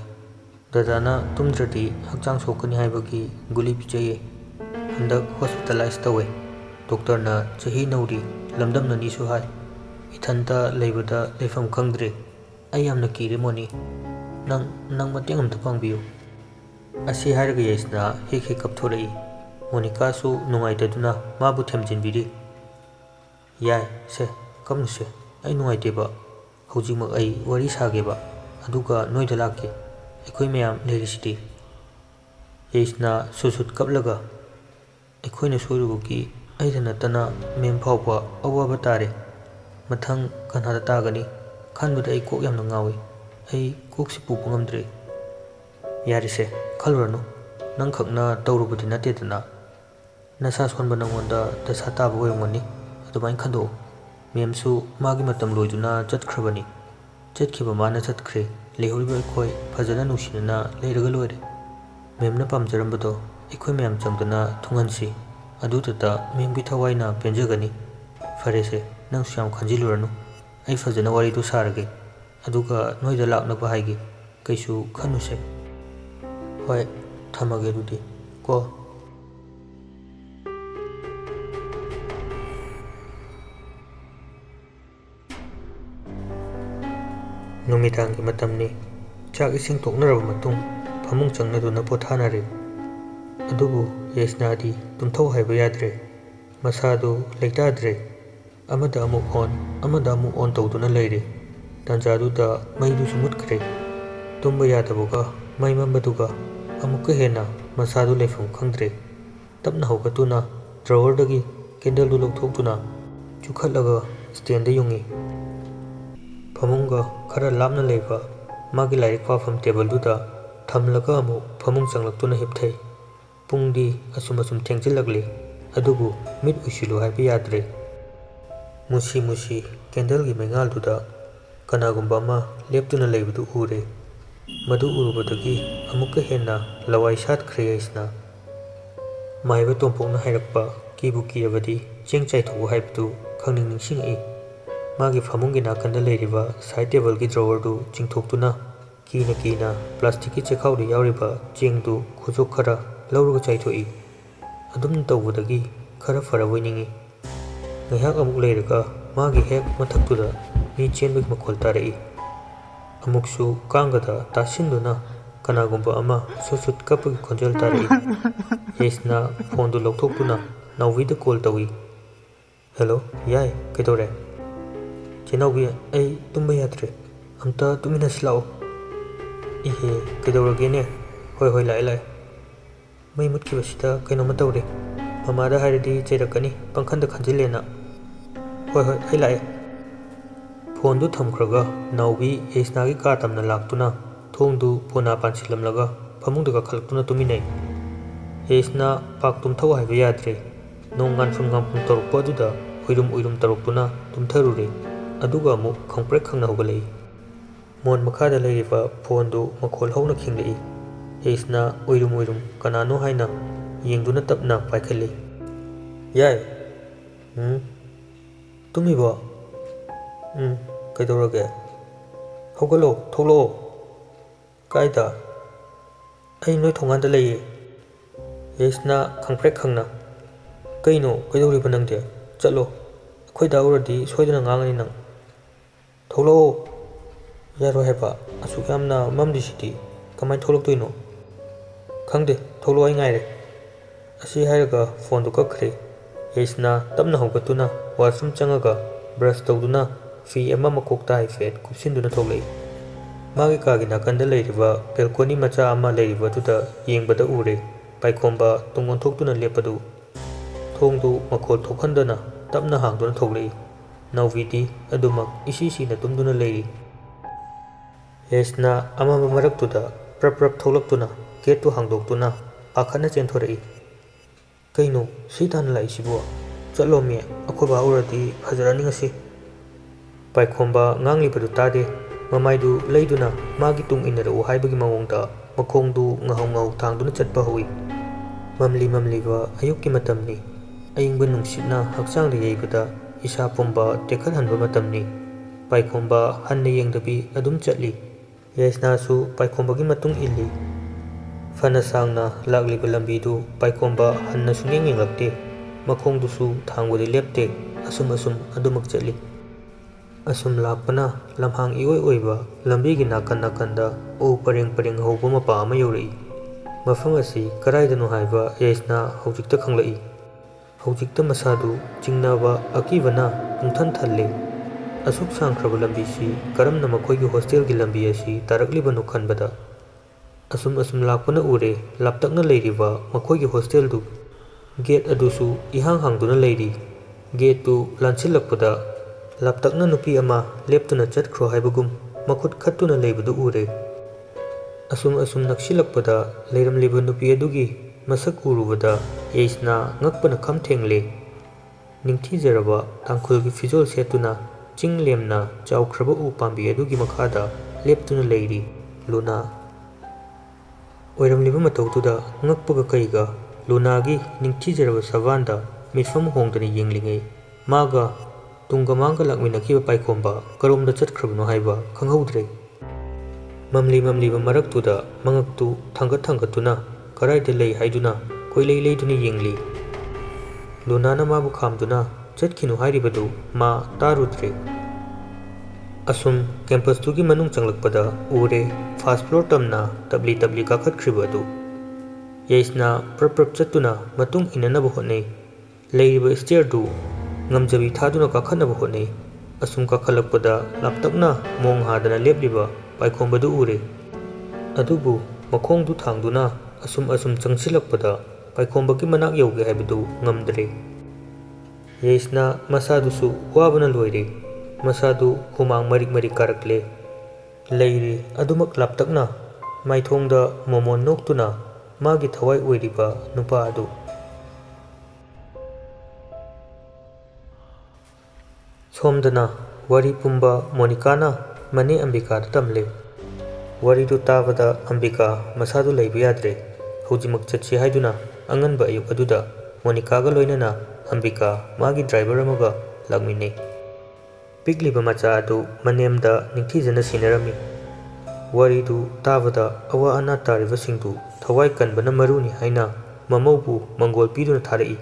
Speaker 1: ꯗꯗꯥꯅ ꯇꯨꯝꯗ꯭ꯔꯗꯤ ꯍꯛꯆꯥꯡ ꯁꯣꯛꯀꯅꯤ ꯍꯥꯏꯕꯒꯤ ꯒꯨꯂꯤ ꯄꯤꯖꯩꯌꯦ ꯍꯟꯗꯛ ꯍꯣꯁꯄꯤꯇꯥꯂꯥꯏꯁ ꯇꯧꯋꯦ ꯗꯣꯛꯇꯔꯅ ꯆꯍꯤ ꯅꯧꯔꯤ ꯂꯝꯗꯝꯅꯅꯤꯁꯨ ꯍꯥꯏ ꯏꯊꯟꯇ ꯂꯩꯕꯗ ꯂꯩꯐꯝ ꯈꯪꯗ꯭ꯔꯦ ꯑꯩ ꯌꯥꯝꯅ ꯀꯤꯔꯦ ꯃꯣꯅꯤ ꯅꯪ ꯅꯪ ꯃꯇꯦꯡ ꯑꯝꯇ ꯄꯥꯡꯕꯤꯌꯨ ꯑꯁꯤ ꯍꯥꯏꯔꯒ ꯌꯩꯁꯅ ꯍꯦꯛ ꯍꯦꯛ ꯀꯞꯊꯣꯔꯛꯏ ꯃꯣꯅꯤꯀꯥꯁꯨ ꯅꯨꯡꯉꯥꯏꯇꯗꯨꯅ ꯃꯥꯕꯨ ꯊꯦꯝꯖꯤꯟꯕꯤꯔꯤ ꯌꯥꯏ ꯁꯦ ꯀꯞꯅꯨꯁꯦ ꯑꯩ ꯅꯨꯡꯉꯥꯏꯇꯦꯕ ꯍꯧꯖꯤꯛꯃꯛ ꯑꯩ ꯋꯥꯔꯤ ꯁꯥꯒꯦꯕ ꯑꯗꯨꯒ ꯅꯣꯏꯗ ꯂꯥꯛꯀꯦ ꯑꯩꯈꯣꯏ ꯃꯌꯥꯝ ꯂꯩꯔꯤꯁꯤꯗꯤ ꯌꯩꯁꯅ ꯁꯨꯠ ꯁꯨꯠ ꯀꯞꯂꯒ ꯑꯩꯈꯣꯏꯅ ꯁꯣꯏꯔꯨꯕꯒꯤ ꯑꯩꯗ ꯅꯠꯇꯅ ꯃꯦꯝ ꯐꯥꯎꯕ ꯑꯋꯥꯕ ꯇꯥꯔꯦ ꯃꯊꯪ ꯀꯅꯥꯗ ꯇꯥꯒꯅꯤ ꯈꯟꯕꯗ ꯑꯩ ꯀꯣꯛ ꯌꯥꯝꯅ ꯉꯥꯎꯏ ꯑꯩ ꯀꯣꯛꯁꯤ ꯄꯨꯕ ꯉꯝꯗ꯭ꯔꯦ ꯌꯥꯔꯤꯁꯦ ꯈꯜꯂꯨꯔꯅꯨ ꯅꯪꯈꯛꯅ ꯇꯧꯔꯨꯕꯗꯤ ꯅꯠꯇꯦꯗꯅ ꯅꯁꯥ ꯁꯣꯟꯕ ꯅꯪꯉꯣꯟꯗ ꯗꯁꯥ ꯇꯥꯕ ꯑꯣꯏꯔꯝꯒꯅꯤ ꯑꯗꯨꯃꯥꯏꯅ ꯈꯟꯗꯣꯛꯎ ꯃꯦꯝꯁꯨ ꯃꯥꯒꯤ ꯃꯇꯝ ꯂꯣꯏꯗꯨꯅ ꯆꯠꯈ꯭ꯔꯕꯅꯤ ꯆꯠꯈꯤꯕ ꯃꯥꯅ ꯆꯠꯈ꯭ꯔꯦ ꯂꯩꯍꯧꯔꯤꯕ ꯑꯩꯈꯣꯏ ꯐꯖꯅ ꯅꯨꯡꯁꯤꯅꯅ ꯂꯩꯔꯒ ꯂꯣꯏꯔꯦ ꯃꯦꯝꯅ ꯄꯥꯝꯖꯔꯝꯕꯗꯣ ꯑꯩꯈꯣꯏ ꯃꯌꯥꯝ ꯆꯪꯗꯨꯅ ꯊꯨꯡꯍꯟꯁꯤ ꯑꯗꯨꯗꯨꯗ ꯃꯦꯝꯒꯤ ꯊꯋꯥꯏꯅ ꯄꯦꯟꯖꯒꯅꯤ ꯐꯔꯦꯁꯦ ꯅꯪꯁꯨ ꯌꯥꯝ ꯈꯟꯖꯤꯜꯂꯨꯔꯅꯨ ꯑꯩ ꯐꯖꯅ ꯋꯥꯔꯤꯗꯨ ꯁꯥꯔꯒꯦ ꯑꯗꯨꯒ ꯅꯣꯏꯗ ꯂꯥꯛꯅꯕ ꯍꯥꯏꯒꯦ ꯀꯩꯁꯨ ꯈꯟꯅꯨꯁꯦ ꯍꯣꯏ ꯊꯝꯃꯒꯦ ꯑꯗꯨꯗꯤ ꯀꯣ ꯅꯨꯃꯤꯗꯥꯡꯒꯤ ꯃꯇꯝꯅꯤ ꯆꯥꯛ ꯏꯁꯤꯡ ꯇꯣꯛꯅꯔꯕ ꯃꯇꯨꯡ ꯐꯃꯨꯡ ꯆꯪꯅꯗꯨꯅ ꯄꯣꯊꯥꯅꯔꯦ ꯑꯗꯨꯕꯨ ꯌꯦꯁꯅꯥꯗꯤ ꯇꯨꯝꯊꯧ ꯍꯥꯏꯕ ꯌꯥꯗ꯭ꯔꯦ ꯃꯁꯥꯗꯨ ꯂꯩꯇꯥꯗ꯭ꯔꯦ ꯑꯃꯗ ꯑꯃꯨꯛ ꯑꯣꯟ ꯑꯃꯗ ꯑꯃꯨꯛ ꯑꯣꯟ ꯇꯧꯗꯨꯅ ꯂꯩꯔꯦ ꯇꯥꯟꯖꯥꯗꯨꯗ ꯃꯩꯗꯨꯁꯨ ꯃꯨꯠꯈ꯭ꯔꯦ ꯇꯨꯝꯕ ꯌꯥꯗꯕꯒ ꯃꯩ ꯃꯝꯕꯗꯨꯒ ꯑꯃꯨꯛꯀ ꯍꯦꯟꯅ ꯃꯁꯥꯗꯨ ꯂꯩꯐꯝ ꯈꯪꯗ꯭ꯔꯦ ꯇꯞꯅ ꯍꯧꯒꯠꯇꯨꯅ ꯗ꯭ꯔꯋꯔꯗꯒꯤ ꯀꯦꯟꯗꯜꯗꯨ ꯂꯧꯊꯣꯛꯇꯨꯅ ꯆꯨꯈꯠꯂꯒ ꯁ꯭ꯇꯦꯟꯗ ꯌꯨꯡꯉꯤ ꯐꯃꯨꯡꯒ ꯈꯔ ꯂꯥꯞꯅ ꯂꯩꯕ ꯃꯥꯒꯤ ꯂꯥꯏꯔꯤꯛ ꯄꯥꯐꯝ ꯇꯦꯕꯜꯗꯨꯗ ꯊꯝꯂꯒ ꯑꯃꯨꯛ ꯐꯃꯨꯡ ꯆꯪꯂꯛꯇꯨꯅ ꯍꯤꯞꯊꯩ ꯄꯨꯡꯗꯤ ꯑꯁꯨꯝ ꯑꯁꯨꯝ ꯊꯦꯡꯖꯤꯜꯂꯛꯂꯤ ꯑꯗꯨꯕꯨ ꯃꯤꯠ ꯎꯏꯁꯤꯜꯂꯨ ꯍꯥꯏꯕ ꯌꯥꯗ꯭ꯔꯦ ꯃꯨꯁꯤ ꯃꯨꯁꯤ ꯀꯦꯟꯗꯜꯒꯤ ꯃꯩꯉꯥꯜꯗꯨꯗ ꯀꯅꯥꯒꯨꯝꯕ ꯑꯃ ꯂꯦꯞꯇꯨꯅ ꯂꯩꯕꯗꯨ ꯎꯔꯦ ꯃꯗꯨ ꯎꯔꯨꯕꯗꯒꯤ ꯑꯃꯨꯛꯀ ꯍꯦꯟꯅ ꯂꯋꯥꯏ ꯁꯥꯠꯈ꯭ꯔꯦ ꯑꯩꯁꯅ ꯃꯥꯏꯕ ꯇꯣꯝꯄꯣꯛꯅ ꯍꯥꯏꯔꯛꯄ ꯀꯤꯕꯨ ꯀꯤꯔꯕꯗꯤ ꯆꯦꯡ ꯆꯥꯏꯊꯣꯛꯎ ꯍꯥꯏꯕꯗꯨ ꯈꯪꯅꯤꯡ ꯅꯤꯡꯁꯤꯡꯉꯛꯏ ꯃꯥꯒꯤ ꯐꯃꯨꯡꯒꯤ ꯅꯥꯀꯟꯗ ꯂꯩꯔꯤꯕ ꯁꯥꯏꯠ ꯇꯦꯕꯜꯒꯤ ꯗ꯭ꯔꯣꯋꯔꯗꯨ ꯆꯤꯡꯊꯣꯛꯇꯨꯅ ꯀꯤꯅ ꯀꯤꯅ ꯄ꯭ꯂꯥꯁꯇꯤꯛꯀꯤ ꯆꯦꯈꯥꯎꯗ ꯌꯥꯎꯔꯤꯕ ꯆꯦꯡꯗꯨ ꯈꯨꯖꯣꯛ ꯈꯔ ꯂꯧꯔꯒ ꯆꯥꯏꯊꯣꯛꯏ ꯑꯗꯨꯝ ꯇꯧꯕꯗꯒꯤ ꯈꯔ ꯐꯔꯕꯣꯏ ꯅꯤꯡꯉꯤ ꯉꯥꯏꯍꯥꯛ ꯑꯃꯨꯛ ꯂꯩꯔꯒ ꯃꯥꯒꯤ ꯍꯦꯛ ꯃꯊꯛꯇꯨꯗ ꯃꯤ ꯆꯦꯟꯕꯒꯤ ꯃꯈꯣꯜ ꯇꯥꯔꯛꯏ ꯑꯃꯨꯛꯁꯨ ꯀꯥꯡꯒꯗ ꯇꯥꯁꯤꯟꯗꯨꯅ ꯀꯅꯥꯒꯨꯝꯕ ꯑꯃ ꯁꯨꯠ ꯁꯨꯠ ꯀꯞꯄꯒꯤ ꯈꯣꯟꯖꯦꯜ ꯇꯥꯔꯛꯏ ꯌꯦꯁꯅ ꯐꯣꯟꯗꯨ ꯂꯧꯊꯣꯛꯇꯨꯅ ꯅꯥꯎꯕꯤꯗ ꯀꯣꯜ ꯇꯧꯏ ꯍꯦꯜꯂꯣ ꯌꯥꯏ ꯀꯩꯗꯧꯔꯦ ꯆꯦꯅꯥꯎꯕꯤ ꯑꯩ ꯇꯨꯝꯕ ꯌꯥꯗ꯭ꯔꯦ ꯑꯝꯇ ꯇꯨꯃꯤꯟꯅꯁꯤ ꯂꯥꯛꯑꯣ ꯏꯍꯦ ꯀꯩꯗꯧꯔꯒꯦꯅꯦ ꯍꯣꯏ ꯍꯣꯏ ꯂꯥꯛꯑꯦ ꯂꯥꯛꯑꯦ ꯃꯩ ꯃꯨꯠꯈꯤꯕꯁꯤꯗ ꯀꯩꯅꯣꯝꯃ ꯇꯧꯔꯦ ꯃꯃꯥꯗ ꯍꯥꯏꯔꯗꯤ ꯆꯩꯔꯛꯀꯅꯤ ꯄꯪꯈꯟꯗ ꯈꯟꯖꯤꯜꯂꯦꯅ ꯍꯣꯏ ꯍꯣꯏ ꯑꯩ ꯂꯥꯛꯑꯦ ꯐꯣꯟꯗꯨ ꯊꯝꯈ꯭ꯔꯒ ꯅꯥꯎꯕꯤ ꯌꯦꯁꯅꯥꯒꯤ ꯀꯥ ꯇꯝꯅ ꯂꯥꯛꯇꯨꯅ ꯊꯣꯡꯗꯨ ꯄꯣꯅꯥ ꯄꯥꯟꯁꯤꯜꯂꯝꯂꯒ ꯐꯃꯨꯡꯗ ꯀꯥꯈꯠꯂꯛꯇꯨꯅ ꯇꯨꯃꯤꯟꯅꯩ ꯌꯦꯁꯅꯥ ꯄꯥꯛ ꯇꯨꯝꯊꯧ ꯍꯥꯏꯕ ꯌꯥꯗ꯭ꯔꯦ ꯅꯣꯡ ꯉꯥꯟꯐꯝ ꯉꯥꯟꯐꯝ ꯇꯧꯔꯛꯄ ꯑꯗꯨꯗ ꯎꯏꯔꯨꯝ ꯎꯏꯔꯨꯝ ꯇꯧꯔꯛꯇꯨꯅ ꯇꯨꯝꯊꯔꯨꯔꯦ ꯑꯗꯨꯒ ꯑꯃꯨꯛ ꯈꯪꯄ꯭ꯔꯦꯛ ꯈꯪꯅ ꯍꯧꯒꯠꯂꯛꯏ ꯃꯣꯟ ꯃꯈꯥꯗ ꯂꯩꯔꯤꯕ ꯐꯣꯟꯗꯨ ꯃꯈꯣꯜ ꯍꯧꯅ ꯈꯤꯡꯂꯛꯏ ꯌꯦꯁꯅ ꯎꯏꯔꯨꯝ ꯎꯏꯔꯨꯝ ꯀꯅꯥꯅꯣ ꯍꯥꯏꯅ ꯌꯦꯡꯗꯨꯅ ꯇꯞꯅ ꯄꯥꯏꯈꯠꯂꯤ ꯌꯥꯏ ꯎꯝ ꯇꯨꯝꯃꯤꯕꯣ ꯎꯝ ꯀꯩꯗꯧꯔꯒꯦ ꯍꯧꯒꯠꯂꯣ ꯊꯣꯛꯂꯛꯑꯣ ꯀꯥꯏꯗ ꯑꯩ ꯅꯣꯏ ꯊꯣꯡꯒꯥꯟꯗ ꯂꯩꯌꯦ ꯌꯦꯁꯅ ꯈꯪꯄ꯭ꯔꯦꯛ ꯈꯪꯅ ꯀꯩꯅꯣ ꯀꯩꯗꯧꯔꯤꯕ ꯅꯪꯗꯤ ꯆꯠꯂꯣ ꯑꯩꯈꯣꯏꯗ ꯎꯔꯗꯤ ꯁꯣꯏꯗꯅ ꯉꯥꯡꯒꯅꯤ ꯅꯪ ꯊꯣꯛꯂꯛꯑꯣ ꯌꯥꯔꯣꯏ ꯍꯥꯏꯕ ꯑꯁꯨꯛ ꯌꯥꯝꯅ ꯃꯝꯂꯤꯁꯤꯗꯤ ꯀꯃꯥꯏꯅ ꯊꯣꯛꯂꯛꯇꯣꯏꯅꯣ ꯈꯪꯗꯦ ꯊꯣꯛꯂꯛꯑꯣ ꯑꯩ ꯉꯥꯏꯔꯦ ꯑꯁꯤ ꯍꯥꯏꯔꯒ ꯐꯣꯟꯗꯨ ꯀꯛꯈ꯭ꯔꯦ ꯌꯦꯁꯅ ꯇꯞꯅ ꯍꯧꯒꯠꯇꯨꯅ ꯋꯥꯁꯔꯨꯝ ꯆꯪꯉꯒ ꯕ꯭ꯔꯁ ꯇꯧꯗꯨꯅ ꯐꯤ ꯑꯃ ꯃꯀꯣꯛꯇ ꯍꯥꯏꯐꯦꯠ ꯀꯨꯞꯁꯤꯟꯗꯨꯅ ꯊꯣꯛꯂꯛꯏ ꯃꯥꯒꯤ ꯀꯥꯒꯤ ꯅꯥꯀꯟꯗ ꯂꯩꯔꯤꯕ ꯕꯦꯜꯀꯣꯅꯤ ꯃꯆꯥ ꯑꯃ ꯂꯩꯔꯤꯕꯗꯨꯗ ꯌꯦꯡꯕꯗ ꯎꯔꯦ ꯄꯥꯏꯈꯣꯝꯕ ꯇꯨꯡ ꯑꯣꯟꯊꯣꯛꯇꯨꯅ ꯂꯦꯞꯄꯗꯨ ꯊꯣꯡꯗꯨ ꯃꯈꯣꯜ ꯊꯣꯛꯍꯟꯗꯅ ꯇꯞꯅ ꯍꯥꯡꯗꯨꯅ ꯊꯣꯛꯂꯛꯏ ꯅꯥꯎꯕꯤꯗꯤ ꯑꯗꯨꯃꯛ ꯏꯁꯤ ꯁꯤꯅ ꯇꯨꯝꯗꯨꯅ ꯂꯩꯔꯤ ꯌꯦꯁꯅ ꯑꯃꯝꯕ ꯃꯔꯛꯇꯨꯗ ꯄ꯭ꯔꯞ ꯄ꯭ꯔꯞ ꯊꯣꯛꯂꯛꯇꯨꯅ ꯒꯦꯠꯇꯨ ꯍꯥꯡꯗꯣꯛꯇꯨꯅ ꯄꯥꯈꯠꯅ ꯆꯦꯟꯊꯣꯔꯛꯏ ꯀꯩꯅꯣ ꯁꯤ ꯇꯥꯟꯅ ꯂꯥꯛꯏꯁꯤꯕꯣ ꯆꯠꯂꯣꯃꯤ ꯑꯩꯈꯣꯏ ꯕꯥ ꯎꯔꯗꯤ ꯐꯖꯔꯅꯤ ꯉꯁꯤ ꯄꯥꯏꯈꯣꯝꯕ ꯉꯥꯡꯂꯤꯕꯗꯨ ꯇꯥꯗꯦ ꯃꯃꯥꯏꯗꯨ ꯂꯩꯗꯨꯅ ꯃꯥꯒꯤ ꯇꯨꯡ ꯏꯟꯅꯔꯛꯎ ꯍꯥꯏꯕꯒꯤ ꯃꯑꯣꯡꯗ ꯃꯈꯣꯡꯗꯨ ꯉꯥꯍꯧ ꯉꯥꯍꯧ ꯊꯥꯡꯗꯨꯅ ꯆꯠꯄ ꯍꯧꯏ ꯃꯝꯂꯤ ꯃꯝꯂꯤꯕ ꯑꯌꯨꯛꯀꯤ ꯃꯇꯝꯅꯤ ꯑꯏꯪꯕ ꯅꯨꯡꯁꯤꯠꯅ ꯍꯛꯆꯥꯡꯗ ꯌꯩꯕꯗ isa pumba tekhathanba matamni paikhomba hanna yengdabi adum chatli yasna su paikhomba gi matung illi. Fana sangna lagliba lambi du paikhomba hanna sungeng yenglakte makhong du su thangwadi lepte. Asum asum adumak chatli asum lakpana lamhang ioi oiba lambi gi nakan nakanda o pareng pareng hobo mapa ama yorai. Mafam asi karaidanu haiba yasna hojikta khanglai. ꯍꯧꯖꯤꯛꯇ ꯃꯁꯥꯗꯨ ꯆꯤꯡꯅꯕ ꯑꯀꯤꯕꯅ ꯄꯨꯡꯊꯟ ꯊꯜꯂꯦ ꯑꯁꯨꯛ ꯁꯥꯡꯈ꯭ꯔꯕ ꯂꯝꯕꯤꯁꯤ ꯀꯔꯝꯅ ꯃꯈꯣꯏꯒꯤ ꯍꯣꯁꯇꯦꯜꯒꯤ ꯂꯝꯕꯤ ꯑꯁꯤ ꯇꯥꯔꯛꯂꯤꯕꯅꯣ ꯈꯟꯕꯗ ꯑꯁꯨꯝ ꯑꯁꯨꯝ ꯂꯥꯛꯄꯅ ꯎꯔꯦ ꯂꯥꯞꯇꯛꯅ ꯂꯩꯔꯤꯕ ꯃꯈꯣꯏꯒꯤ ꯍꯣꯁꯇꯦꯜꯗꯨ ꯒꯦꯠ ꯑꯗꯨꯁꯨ ꯏꯍꯥꯡ ꯍꯥꯡꯗꯨꯅ ꯂꯩꯔꯤ ꯒꯦꯠꯇꯨ ꯂꯥꯟꯁꯤꯜꯂꯛꯄꯗ ꯂꯥꯞꯇꯛꯅ ꯅꯨꯄꯤ ꯑꯃ ꯂꯦꯞꯇꯨꯅ ꯆꯠꯈ꯭ꯔꯣ ꯍꯥꯏꯕꯒꯨꯝ ꯃꯈꯨꯠ ꯈꯠꯇꯨꯅ ꯂꯩꯕꯗꯨ ꯎꯔꯦ ꯑꯁꯨꯝ ꯑꯁꯨꯝ ꯅꯛꯁꯤꯜꯂꯛꯄꯗ ꯂꯩꯔꯝꯂꯤꯕ ꯅꯨꯄꯤ ꯑꯗꯨꯒꯤ ꯃꯁꯛ ꯎꯔꯨꯕꯗ ꯌꯩꯁꯅꯥ ꯉꯛꯄꯅ ꯈꯝ ꯊꯦꯡꯂꯦ ꯅꯤꯡꯊꯤꯖꯔꯕ ꯇꯥꯡꯈꯨꯜꯒꯤ ꯐꯤꯖꯣꯜ ꯁꯦꯠꯇꯨꯅ ꯆꯤꯡ ꯂꯦꯝꯅ ꯆꯥꯎꯈ꯭ꯔꯕ ꯎ ꯄꯥꯝꯕꯤ ꯑꯗꯨꯒꯤ ꯃꯈꯥꯗ ꯂꯦꯞꯇꯨꯅ ꯂꯩꯔꯤ ꯂꯨꯅꯥ ꯑꯣꯏꯔꯝꯂꯤꯕ ꯃꯇꯧꯗꯨꯗ ꯉꯛꯄꯒ ꯀꯩꯒ ꯂꯨꯅꯥꯒꯤ ꯅꯤꯡꯊꯤꯖꯔꯕ ꯁꯕꯥꯟꯗ ꯃꯤꯠꯐꯝ ꯍꯣꯡꯗꯅ ꯌꯦꯡꯂꯤꯉꯩ ꯃꯥꯒ ꯇꯨꯡꯒ ꯃꯥꯡꯒ ꯂꯥꯛꯃꯤꯟꯅꯈꯤꯕ ꯄꯥꯏꯈꯣꯝꯕ ꯀꯔꯣꯝꯗ ꯆꯠꯈ꯭ꯔꯕꯅꯣ ꯍꯥꯏꯕ ꯈꯪꯍꯧꯗ꯭ꯔꯦ ꯃꯝꯂꯤ ꯃꯝꯂꯤꯕ ꯃꯔꯛꯇꯨꯗ ꯃꯉꯛꯇꯨ ꯊꯥꯡꯒꯠ ꯊꯥꯡꯒꯠꯇꯨꯅ ꯀꯔꯥꯏꯗ ꯂꯩ ꯍꯥꯏꯗꯨꯅ ꯀꯣꯏꯂꯩ ꯂꯩꯗꯨꯅ ꯌꯦꯡꯂꯤ ꯂꯨꯅꯥꯅ ꯃꯥꯕꯨ ꯈꯥꯝꯗꯨꯅ ꯆꯠꯈꯤꯅꯨ ꯍꯥꯏꯔꯤꯕꯗꯨ ꯃꯥ ꯇꯥꯔꯨꯗ꯭ꯔꯦ ꯑꯁꯨꯝ ꯀꯦꯝꯄꯁꯇꯨꯒꯤ ꯃꯅꯨꯡ ꯆꯪꯂꯛꯄꯗ ꯎꯔꯦ ꯐꯥꯁ ꯐ꯭ꯂꯣꯔ ꯇꯝꯅ ꯇꯞꯂꯤ ꯇꯞꯂꯤ ꯀꯥꯈꯠꯈ꯭ꯔꯤꯕ ꯑꯗꯨ ꯌꯩꯁꯅ ꯄ꯭ꯔꯞ ꯄ꯭ꯔꯞ ꯆꯠꯇꯨꯅ ꯃꯇꯨꯡ ꯏꯟꯅꯅꯕ ꯍꯣꯠꯅꯩ ꯂꯩꯔꯤꯕ ꯁ꯭ꯇꯤꯌꯔꯗꯨ ꯉꯝꯖꯕꯤ ꯊꯥꯗꯨꯅ ꯀꯥꯈꯠꯅꯕ ꯍꯣꯠꯅꯩ ꯑꯁꯨꯝ ꯀꯥꯈꯠꯂꯛꯄꯗ ꯂꯥꯞꯇꯛꯅ ꯃꯣꯡ ꯍꯥꯗꯅ ꯂꯦꯞꯂꯤꯕ ꯄꯥꯏꯈꯣꯝꯕꯗꯨ ꯎꯔꯦ ꯑꯗꯨꯕꯨ ꯃꯈꯣꯡꯗꯨ ꯊꯥꯡꯗꯨꯅ ꯑꯁꯨꯝ ꯑꯁꯨꯝ ꯆꯪꯁꯤꯜꯂꯛꯄꯗ ꯄꯥꯏꯈꯣꯝꯕꯒꯤ ꯃꯅꯥꯛ ꯌꯧꯒꯦ ꯍꯥꯏꯕꯗꯨ ꯉꯝꯗ꯭ꯔꯦ ꯌꯩꯁꯅ ꯃꯁꯥꯗꯨꯁꯨ ꯋꯥꯕꯅ ꯂꯣꯏꯔꯦ ꯃꯁꯥꯗꯨ ꯍꯨꯃꯥꯡ ꯃꯔꯤꯛ ꯃꯔꯤꯛ ꯀꯥꯔꯛꯂꯦ ꯂꯩꯔꯤ ꯑꯗꯨꯃꯛ ꯂꯥꯞꯇꯛꯅ ꯃꯥꯏꯊꯣꯡꯗ ꯃꯣꯃꯣꯟ ꯅꯣꯛꯇꯨꯅ ꯃꯥꯒꯤ ꯊꯋꯥꯏ ꯑꯣꯏꯔꯤꯕ ꯅꯨꯄꯥ ꯑꯗꯨ ꯁꯣꯝꯗꯅ ꯋꯥꯔꯤ ꯄꯨꯝꯕ ꯃꯣꯅꯤꯀꯥꯅ ꯃꯅꯦ ꯑꯝꯕꯤꯀꯥꯗ ꯇꯝꯂꯦ ꯋꯥꯔꯤꯗꯨ ꯇꯥꯕꯗ ꯑꯝꯕꯤꯀꯥ ꯃꯁꯥꯗꯨ ꯂꯩꯕ ꯌꯥꯗ꯭ꯔꯦ ꯍꯧꯖꯤꯛꯃꯛ ꯆꯠꯁꯤ ꯍꯥꯏꯗꯨꯅ ꯑꯉꯟꯕ ꯑꯌꯨꯛ ꯑꯗꯨꯗ ꯃꯣꯅꯤꯀꯥꯒ ꯂꯣꯏꯅꯅ ꯑꯝꯕꯤꯀꯥ ꯃꯥꯒꯤ ꯗ꯭ꯔꯥꯏꯚꯔ ꯑꯃꯒ ꯂꯥꯛꯃꯤꯟꯅꯩ ꯄꯤꯛꯂꯤꯕ ꯃꯆꯥ ꯑꯗꯨ ꯃꯅꯦꯝꯗ ꯅꯤꯡꯊꯤꯖꯅ ꯁꯤꯟꯅꯔꯝꯃꯤ ꯋꯥꯔꯤꯗꯨ ꯇꯥꯕꯗ ꯑꯋꯥ ꯑꯅꯥ ꯇꯥꯔꯤꯕꯁꯤꯡꯗꯨ ꯊꯋꯥꯏ ꯀꯟꯕꯅ ꯃꯔꯨꯅꯤ ꯍꯥꯏꯅ ꯃꯃꯧꯕꯨ ꯃꯪꯒꯣꯜ ꯄꯤꯗꯨꯅ ꯊꯥꯔꯛꯏ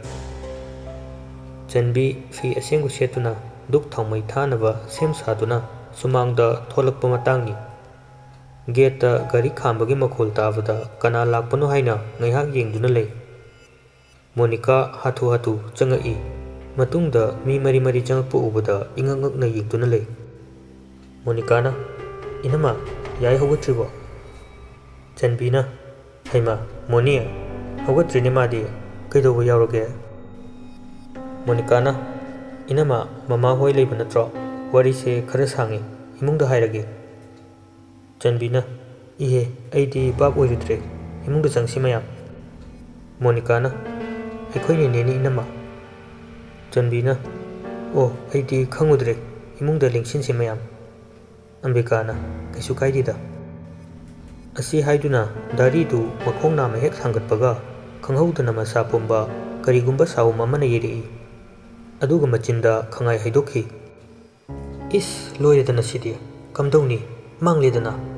Speaker 1: ꯆꯟꯕꯤ ꯐꯤ ꯑꯁꯦꯡꯕ ꯁꯦꯠꯇꯨꯅ ꯗꯨꯛ ꯊꯥꯎꯃꯩ ꯊꯥꯅꯕ ꯁꯦꯝ ꯁꯥꯗꯨꯅ ꯁꯨꯃꯥꯡꯗ ꯊꯣꯛꯂꯛꯄ ꯃꯇꯥꯡꯅꯤ ꯒꯦꯠꯇ ꯒꯥꯔꯤ ꯈꯥꯝꯕꯒꯤ ꯃꯈꯣꯜ ꯇꯥꯕꯗ ꯀꯅꯥ ꯂꯥꯛꯄꯅꯣ ꯍꯥꯏꯅ ꯉꯥꯏꯍꯥꯛ ꯌꯦꯡꯗꯨꯅ ꯂꯩ ꯃꯣꯅꯤꯀꯥ ꯍꯥꯊꯨ ꯍꯥꯊꯨ ꯆꯪꯉꯛꯏ ꯃꯇꯨꯡꯗ ꯃꯤ ꯃꯔꯤ ꯃꯔꯤ ꯆꯪꯉꯛꯄ ꯎꯕꯗ ꯏꯉꯛ ꯉꯛꯅ ꯌꯦꯡꯗꯨꯅ ꯂꯩ ꯃꯣꯅꯤꯀꯥꯅ ꯏꯅꯝꯃ ꯌꯥꯏ ꯍꯧꯒꯠꯇ꯭ꯔꯤꯕꯣ ꯆꯟꯕꯤꯅ ꯍꯩꯃ ꯃꯣꯅꯤ ꯍꯧꯒꯠꯇ꯭ꯔꯤꯅꯦ ꯃꯥꯗꯤ ꯀꯩꯗꯧꯕ ꯌꯥꯎꯔꯒꯦ ꯃꯣꯅꯤꯀꯥꯅ ꯏꯅꯝꯃ ꯃꯃꯥ ꯍꯣꯏ ꯂꯩꯕ ꯅꯠꯇ꯭ꯔꯣ ꯋꯥꯔꯤꯁꯦ ꯈꯔ ꯁꯥꯡꯉꯤ ꯏꯃꯨꯡꯗ ꯍꯥꯏꯔꯒꯦ ꯆꯟꯕꯤꯅ ꯏꯍꯦ ꯑꯩꯗꯤ ꯚꯥꯞ ꯑꯣꯏꯔꯨꯗ꯭ꯔꯦ ꯏꯃꯨꯡꯗ ꯆꯪꯁꯤ ꯃꯌꯥꯝ ꯃꯣꯅꯤꯀꯥꯅ ꯑꯩꯈꯣꯏ ꯅꯦꯅꯦꯅꯤ ꯏꯅꯝꯃ ꯆꯟꯕꯤꯅ ꯑꯣ ꯑꯩꯗꯤ ꯈꯪꯉꯨꯗ꯭ꯔꯦ ꯏꯃꯨꯡꯗ ꯂꯦꯡꯁꯤꯟꯁꯤ ꯃꯌꯥꯝ ꯑꯝꯕꯤꯀꯥꯅ ꯀꯩꯁꯨ ꯀꯥꯏꯗꯦꯗ ꯑꯁꯤ ꯍꯥꯏꯗꯨꯅ ꯗꯥꯔꯤꯗꯨ ꯃꯈꯣꯡ ꯅꯥꯝꯃ ꯍꯦꯛ ꯊꯥꯡꯒꯠꯄꯒ ꯈꯪꯍꯧꯗꯅ ꯃꯁꯥ ꯄꯨꯝꯕ ꯀꯔꯤꯒꯨꯝꯕ ꯁꯥꯎꯝ ꯑꯃꯅ ꯌꯩꯔꯛꯏ ꯑꯗꯨꯒ ꯃꯆꯤꯟꯗ ꯈꯪꯉꯥꯏ ꯍꯩꯗꯣꯛꯈꯤ ꯏꯁ ꯂꯣꯏꯔꯦꯗꯅ ꯁꯤꯗꯤ ꯀꯝꯗꯧꯅꯤ ꯃꯥꯡꯂꯦꯗꯅ